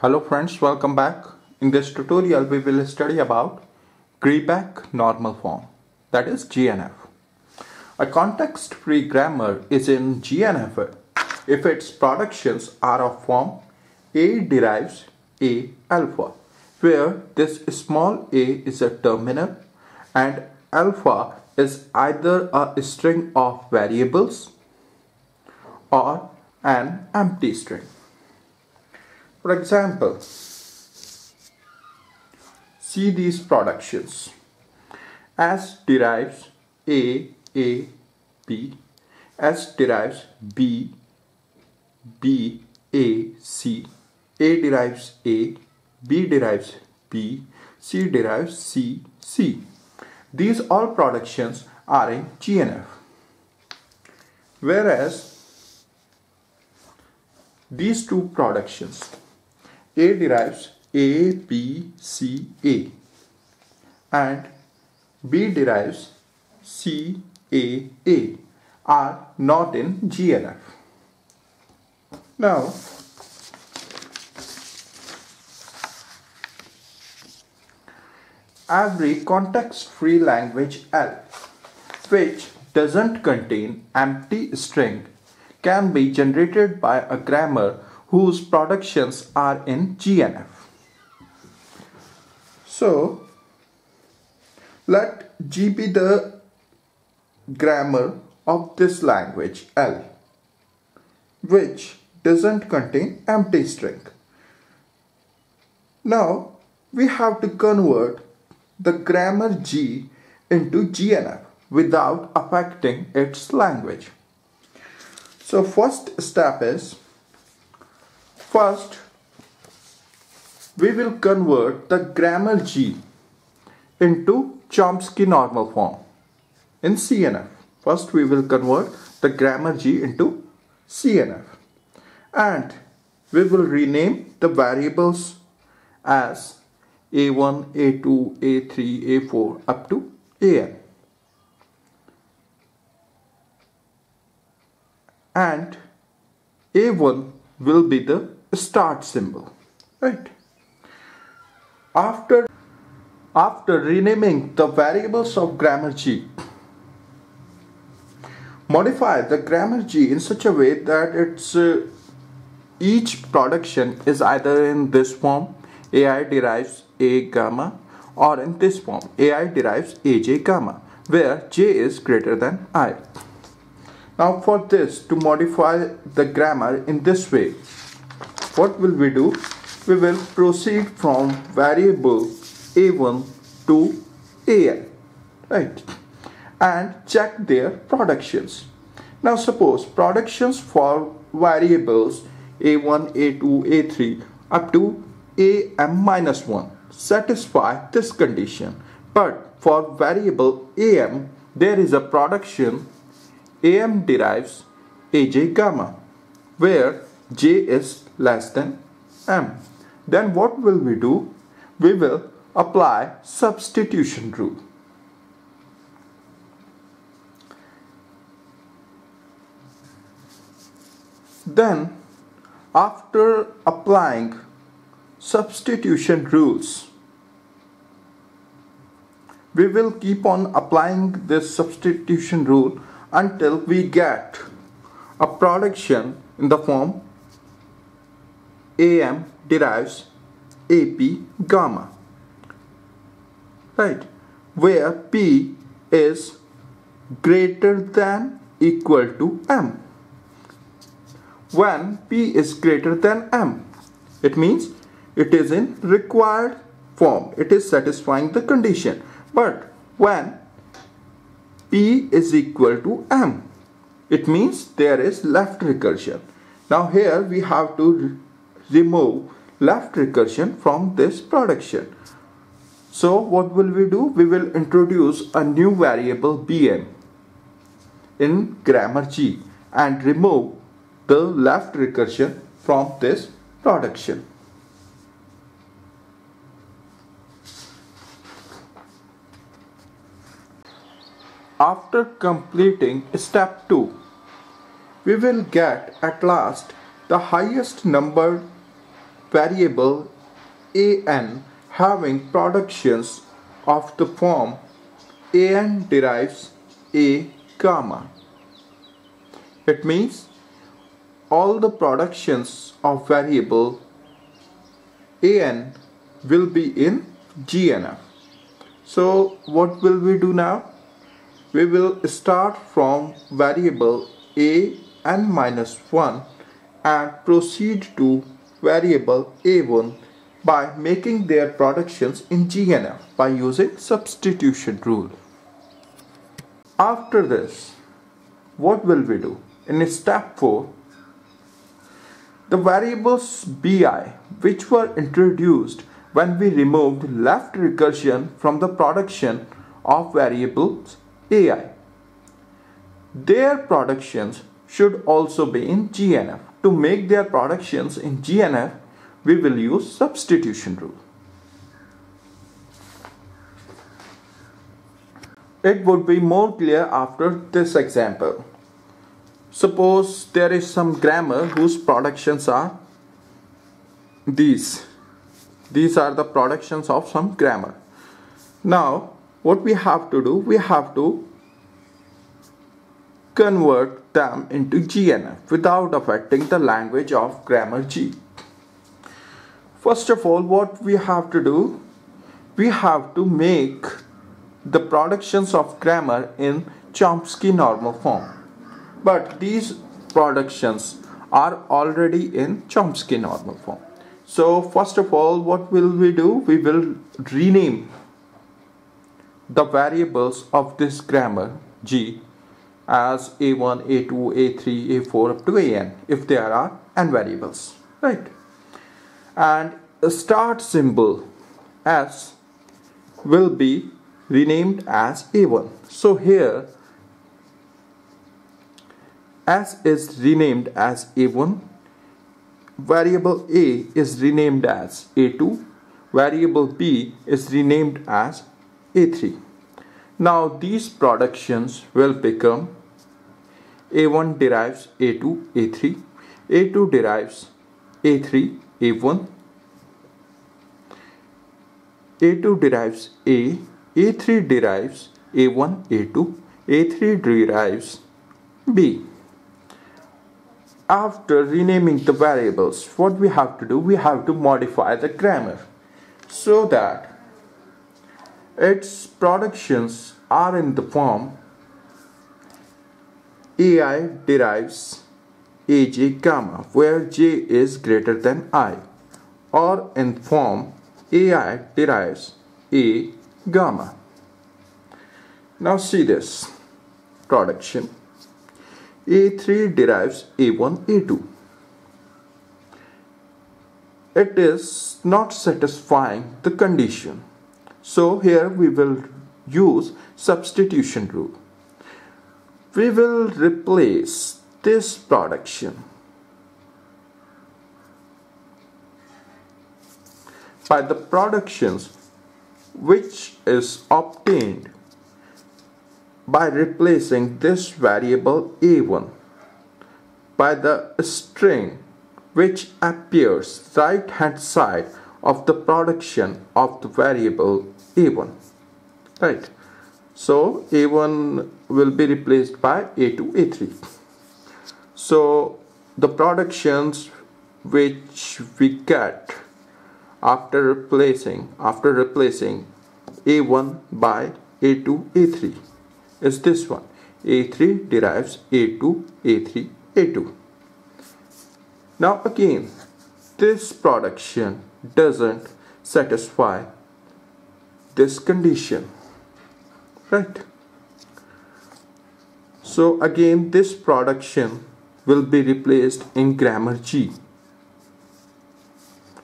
Hello friends, welcome back. In this tutorial we will study about Greibach normal form that is GNF. A context-free grammar is in GNF if its productions are of form A derives A alpha where this small a is a terminal and alpha is either a string of variables or an empty string. For example, see these productions. S derives A, A, B. S derives B, B, A, C. A derives A, B derives B, C derives C, C. These all productions are in GNF. Whereas these two productions a derives A, B, C, A and B derives C, A, A are not in GNF. Now, every context-free language L which doesn't contain empty string can be generated by a grammar whose productions are in GNF. So, let G be the grammar of this language L, which doesn't contain empty string. Now, we have to convert the grammar G into GNF without affecting its language. So first step is First, we will convert the grammar G into Chomsky normal form in CNF. First, we will convert the grammar G into CNF and we will rename the variables as A1, A2, A3, A4 up to AN. And A1 will be the start symbol right after after renaming the variables of grammar G modify the grammar G in such a way that it's uh, each production is either in this form AI derives A gamma or in this form AI derives AJ gamma where J is greater than I. Now for this to modify the grammar in this way what will we do? We will proceed from variable a1 to an right? And check their productions. Now suppose productions for variables a1 a2 a3 up to am minus 1 satisfy this condition. But for variable am there is a production am derives aj gamma where j is less than m. Then what will we do? We will apply substitution rule. Then after applying substitution rules, we will keep on applying this substitution rule until we get a production in the form AM derives AP gamma. Right. Where P is greater than equal to M. When P is greater than M it means it is in required form. It is satisfying the condition. But when P is equal to M it means there is left recursion. Now here we have to remove left recursion from this production. So what will we do? We will introduce a new variable bn in grammar G and remove the left recursion from this production. After completing step 2, we will get at last the highest number variable an having productions of the form an derives a gamma. It means all the productions of variable an will be in GNF. So what will we do now? We will start from variable a n minus 1 and proceed to variable a1 by making their productions in GNF by using substitution rule. After this, what will we do? In step 4, the variables bi which were introduced when we removed left recursion from the production of variables ai. Their productions should also be in GNF. To make their productions in GNF, we will use substitution rule. It would be more clear after this example. Suppose there is some grammar whose productions are these. These are the productions of some grammar. Now, what we have to do? We have to convert them into GNF without affecting the language of grammar G. First of all, what we have to do? We have to make the productions of grammar in Chomsky normal form but these productions are already in Chomsky normal form. So first of all what will we do? We will rename the variables of this grammar G as a1, a2, a3, a4 up to an if there are n variables right and start symbol s will be renamed as a1 so here S is renamed as A1, variable A is renamed as A2, variable B is renamed as A3. Now these productions will become A1 derives A2, A3, A2 derives A3, A1, A2 derives A, A3 derives A1, A2, A3 derives B. After renaming the variables what we have to do? We have to modify the grammar so that its productions are in the form ai derives aj gamma where j is greater than i or in form ai derives a gamma now see this production a3 derives A1, A2. It is not satisfying the condition. So here we will use substitution rule. We will replace this production by the productions which is obtained by replacing this variable a1 by the string which appears right hand side of the production of the variable a1 right? So a1 will be replaced by a2 a3 so the productions which we get after replacing after replacing a1 by a2 a3 is this one. A3 derives a2 a3 a2 now again this production doesn't satisfy this condition right? So again this production will be replaced in grammar G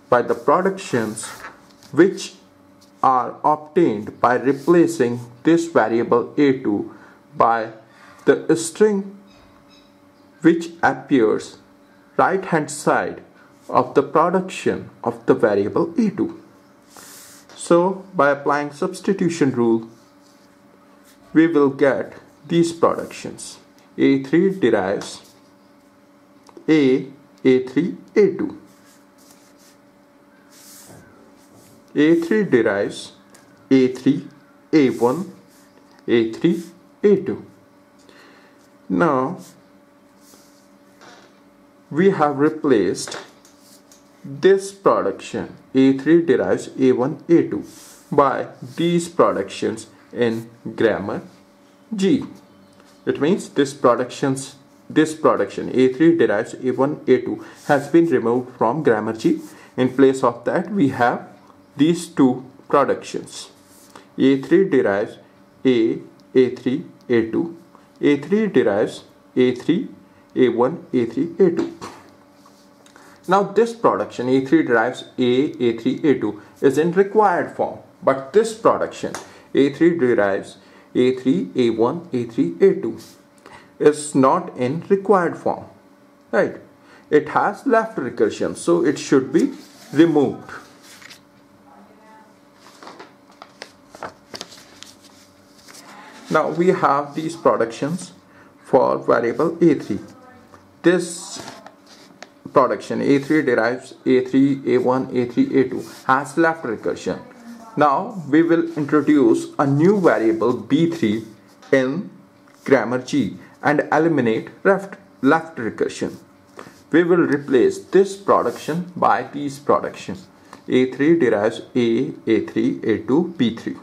by the productions which are obtained by replacing this variable a2 by the string which appears right hand side of the production of the variable a2. So by applying substitution rule we will get these productions a3 derives a a3 a2 A3 derives A3, A1, A3, A2. Now we have replaced this production A3 derives A1, A2 by these productions in grammar G. It means this productions this production A3 derives A1, A2 has been removed from grammar G. In place of that we have these two productions. A3 derives A, A3, A2. A3 derives A3, A1, A3, A2. Now this production A3 derives A, A3, A2 is in required form. But this production A3 derives A3, A1, A3, A2 is not in required form. Right? It has left recursion so it should be removed. Now we have these productions for variable a3. This production a3 derives a3, a1, a3, a2 has left recursion. Now we will introduce a new variable b3 in grammar G and eliminate left, left recursion. We will replace this production by these production. a3 derives a, a3, a2, b3.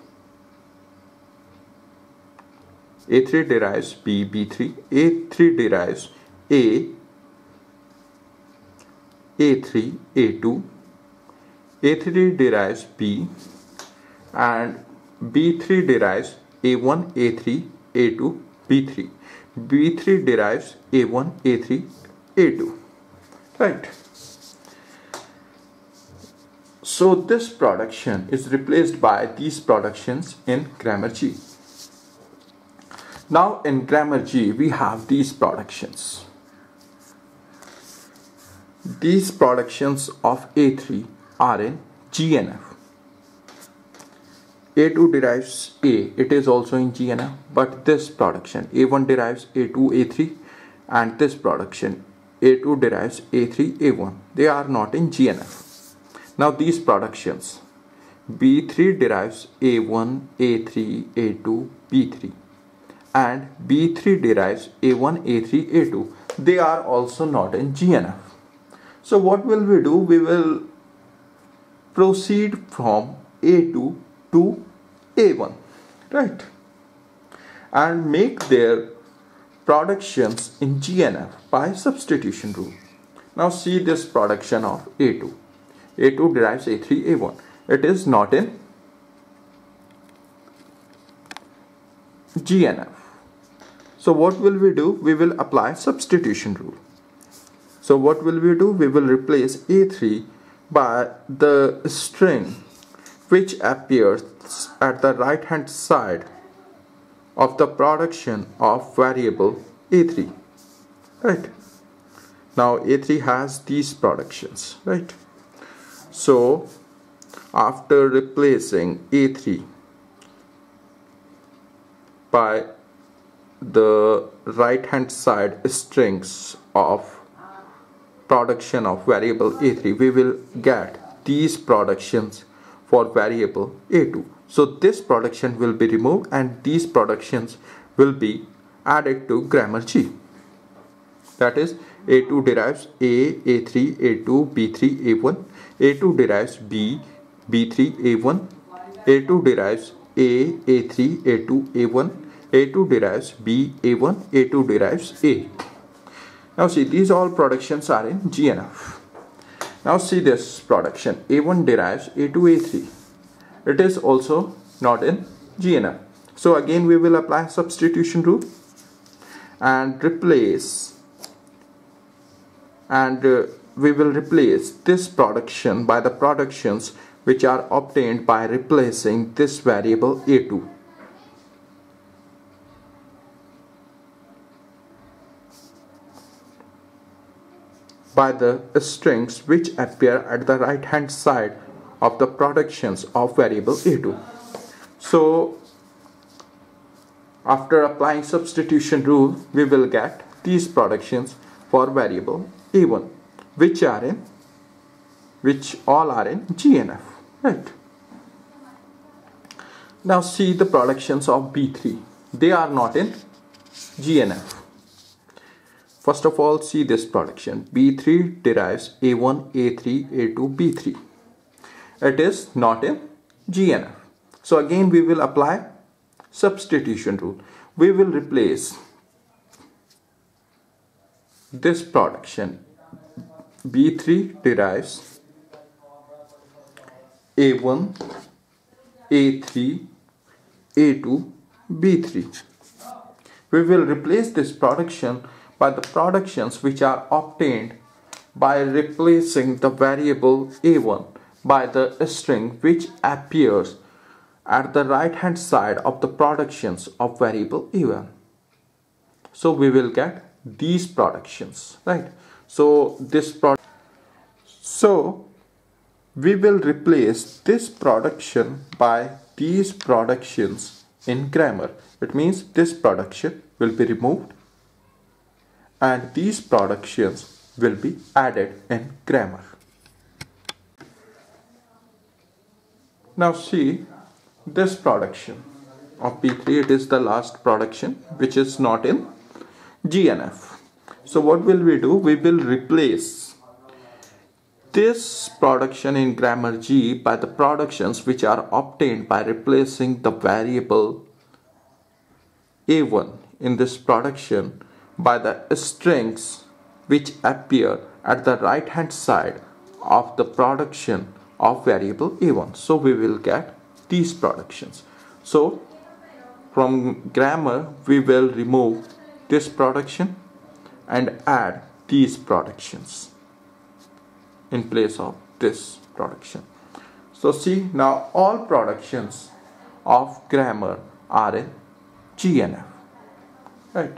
A3 derives B, B3, A3 derives A, A3, A2, A3 derives B, and B3 derives A1, A3, A2, B3. B3 derives A1, A3, A2. Right. So this production is replaced by these productions in grammar G. Now in grammar G we have these productions. These productions of A3 are in GNF. A2 derives A, it is also in GNF, but this production A1 derives A2, A3, and this production A2 derives A3, A1. They are not in GNF. Now these productions B3 derives A1, A3, A2, B3 and B3 derives A1, A3, A2. They are also not in GNF. So what will we do? We will proceed from A2 to A1, right? And make their productions in GNF by substitution rule. Now see this production of A2. A2 derives A3, A1. It is not in GNF. So what will we do? We will apply substitution rule. So what will we do? We will replace A3 by the string which appears at the right hand side of the production of variable A3. Right. Now A3 has these productions. Right. So after replacing A3 by the right hand side strings of production of variable a3 we will get these productions for variable a2 so this production will be removed and these productions will be added to grammar g. That is a2 derives a a3 a2 b3 a1 a2 derives b b3 a1 a2 derives a a3 a2 a1 a2 derives B, A1, A2 derives A. Now see these all productions are in GNF. Now see this production A1 derives A2, A3. It is also not in GNF. So again we will apply substitution rule and replace and uh, we will replace this production by the productions which are obtained by replacing this variable A2. By the strings which appear at the right hand side of the productions of variable a2. So after applying substitution rule we will get these productions for variable a1 which are in which all are in GNF right Now see the productions of B3. They are not in GNF. First of all, see this production. B3 derives A1, A3, A2, B3. It is not a GNF. So again we will apply substitution rule. We will replace this production B3 derives A1, A3, A2, B3. We will replace this production by the productions which are obtained by replacing the variable A1 by the string which appears at the right hand side of the productions of variable A1. So we will get these productions, right? So this product, so we will replace this production by these productions in grammar. It means this production will be removed and these productions will be added in grammar. Now see this production of B3 it is the last production which is not in GNF. So what will we do? We will replace this production in grammar G by the productions which are obtained by replacing the variable A1 in this production by the strings which appear at the right hand side of the production of variable a1 so we will get these productions. So from grammar we will remove this production and add these productions in place of this production. So see now all productions of grammar are in GNF right